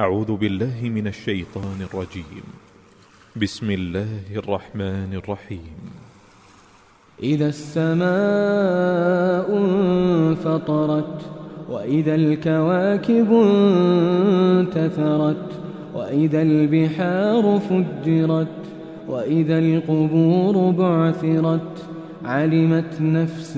أعوذ بالله من الشيطان الرجيم. بسم الله الرحمن الرحيم. إذا السماء انفطرت وإذا الكواكب انتثرت وإذا البحار فجرت وإذا القبور بعثرت علمت نفس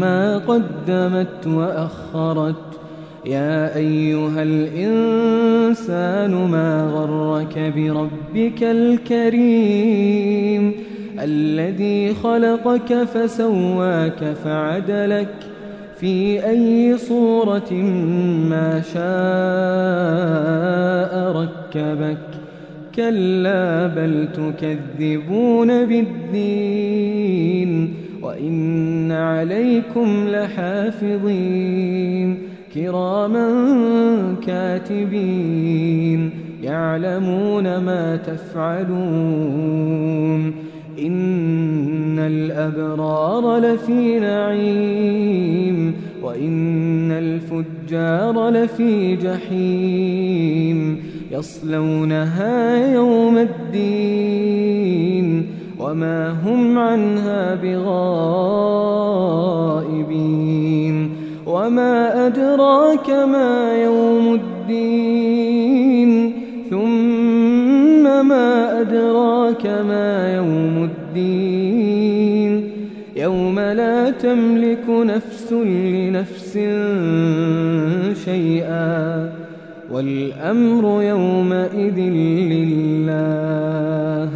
ما قدمت وأخرت. يا أيها الإنسان ما غرك بربك الكريم الذي خلقك فسواك فعدلك في أي صورة ما شاء ركبك كلا بل تكذبون بالدين وإن عليكم لحافظين كراما كاتبين يعلمون ما تفعلون إن الأبرار لفي نعيم وإن الفجار لفي جحيم يصلونها يوم الدين وما هم عنها بغائبين أدراك ما يوم الدين ثم ما أدراك ما يوم الدين. يوم لا تملك نفس لنفس شيئا والأمر يومئذ لله.